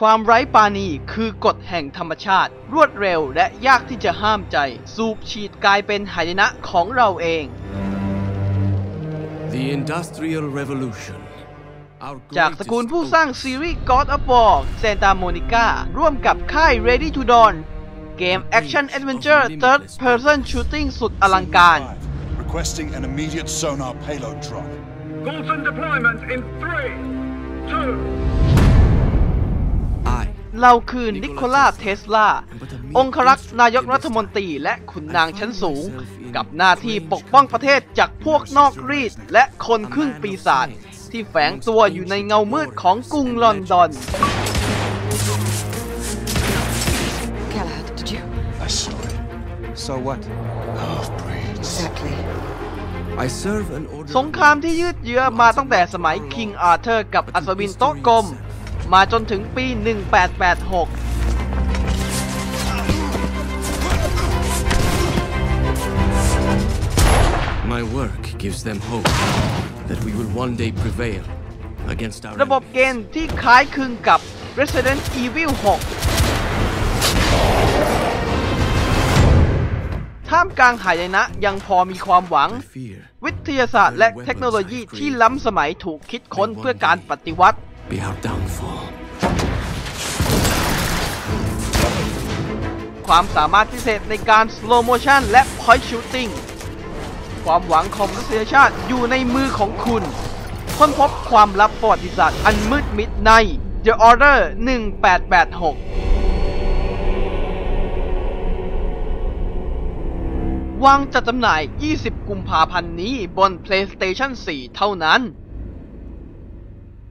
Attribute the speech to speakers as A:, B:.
A: ความไร้ปราณีคือกฎแห่งธรรมชาติ รวดเร็วและยากที่จะห้ามใจ สูบฉีดกลายเป็นหายนะของเราเอง
B: The Industrial Revolution. Our
A: จากตระกูล
B: greatest
A: ผู้สร้างซีรีส์ God of War Santa Monica ร่วมกับค่าย Ready to Dawn เกม Action Adventure Third Person Shooting สุดอลังการ
C: Requesting an immediate sonar payload drop.
D: Fulton deployment in three, two,
B: I
A: เราคือนิโคลาเทสลา องครักษ์นายกรัฐมนตรีและขุนนางชั้นสูง กับหน้าที่ปกป้องประเทศจากพวกนอกรีดและคนครึ่งปีศาจที่แฝงตัวอยู่ในเงามืดของกรุงลอนดอน
E: Galahad, did you?
C: I saw it.
B: So what?
C: Half-breeds.
E: Exactly.
B: I serve an order.
A: สงครามที่ยืดเยื้อมาตั้งแต่สมัยคิงอาเธอร์กับอัศวินโต๊ะกลม มาจนถึงปี 1886
B: My work gives them hope that we will one day prevail against our
A: ระบบ
B: enemies.
A: เกณฑ์ที่คล้ายคลึงกับ Resident Evil 6 ท่ามกลางหายนะยังพอมีความหวัง
B: I fear
A: วิทยาศาสตร์และเทคโนโลยีที่ล้ำสมัยถูกคิดค้นเพื่อการปฏิวัติ
B: be our downfall.
A: ความสามารถพิเศษในการ slow motion และ point shooting ความหวังของมนุษยชาติอยู่ในมือของคุณ ค้นพบความลับประวัติศาสตร์อันมืดมิดใน The Order 1886 วางจัดจำหน่าย 20 กุมภาพันธ์นี้บน PlayStation 4 เท่านั้น